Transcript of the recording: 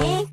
Big